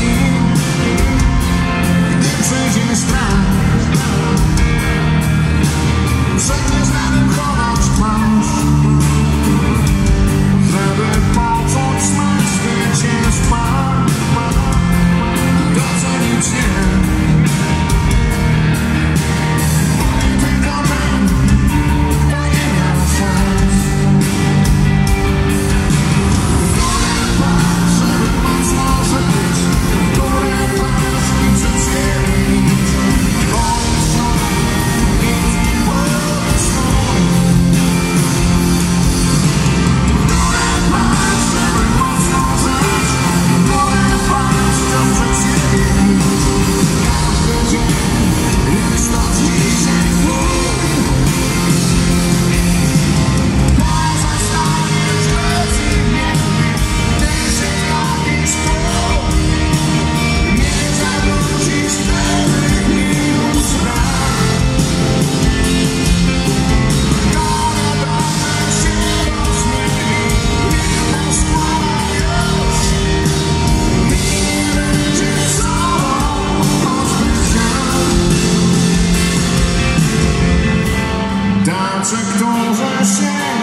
you. że którzy się